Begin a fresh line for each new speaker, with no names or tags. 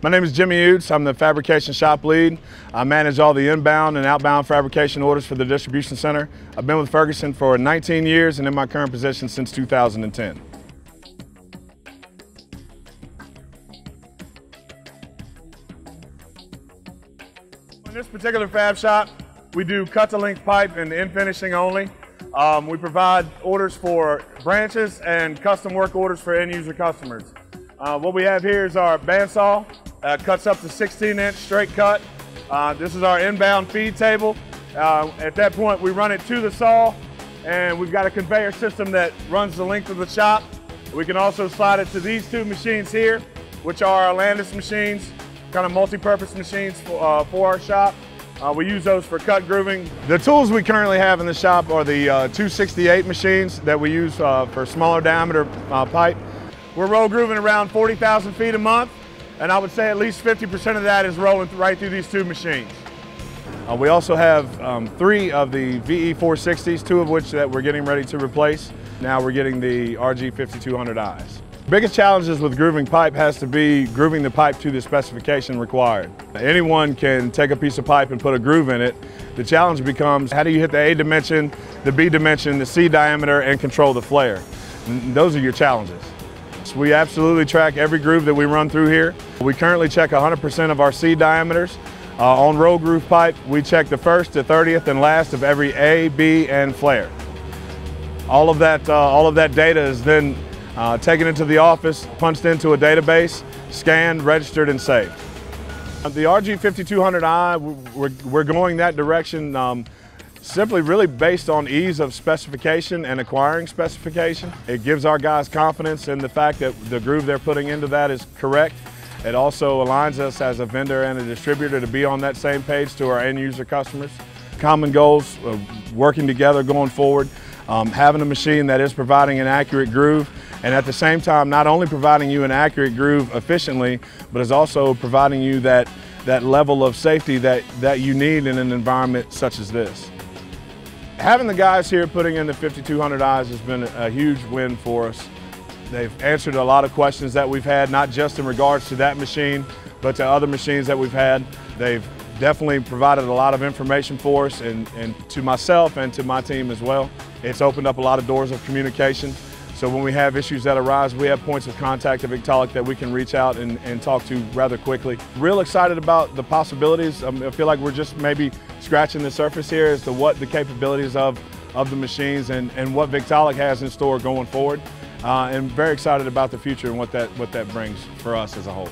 My name is Jimmy Utes. I'm the fabrication shop lead. I manage all the inbound and outbound fabrication orders for the distribution center. I've been with Ferguson for 19 years and in my current position since 2010. In this particular fab shop, we do cut to length pipe and end finishing only. Um, we provide orders for branches and custom work orders for end user customers. Uh, what we have here is our bandsaw, uh, cuts up to 16 inch straight cut. Uh, this is our inbound feed table. Uh, at that point, we run it to the saw and we've got a conveyor system that runs the length of the shop. We can also slide it to these two machines here, which are our Landis machines, kind of multi-purpose machines for, uh, for our shop. Uh, we use those for cut grooving. The tools we currently have in the shop are the uh, 268 machines that we use uh, for smaller diameter uh, pipe. We're roll grooving around 40,000 feet a month, and I would say at least 50% of that is rolling right through these two machines. Uh, we also have um, three of the VE460s, two of which that we're getting ready to replace. Now we're getting the RG5200Is. Biggest challenges with grooving pipe has to be grooving the pipe to the specification required. Anyone can take a piece of pipe and put a groove in it. The challenge becomes how do you hit the A dimension, the B dimension, the C diameter, and control the flare. Those are your challenges. We absolutely track every groove that we run through here. We currently check 100% of our C diameters. Uh, on roll groove pipe, we check the first, the 30th, and last of every A, B, and flare. All of that, uh, all of that data is then uh, taken into the office, punched into a database, scanned, registered, and saved. The RG5200i, we're, we're going that direction um, simply really based on ease of specification and acquiring specification. It gives our guys confidence in the fact that the groove they're putting into that is correct. It also aligns us as a vendor and a distributor to be on that same page to our end user customers. Common goals, uh, working together going forward, um, having a machine that is providing an accurate groove and at the same time not only providing you an accurate groove efficiently, but is also providing you that, that level of safety that, that you need in an environment such as this. Having the guys here putting in the 5200i's has been a huge win for us. They've answered a lot of questions that we've had, not just in regards to that machine, but to other machines that we've had. They've definitely provided a lot of information for us and, and to myself and to my team as well. It's opened up a lot of doors of communication. So when we have issues that arise, we have points of contact at Victaulic that we can reach out and, and talk to rather quickly. Real excited about the possibilities. Um, I feel like we're just maybe scratching the surface here as to what the capabilities of, of the machines and, and what Victaulic has in store going forward. Uh, and very excited about the future and what that, what that brings for us as a whole.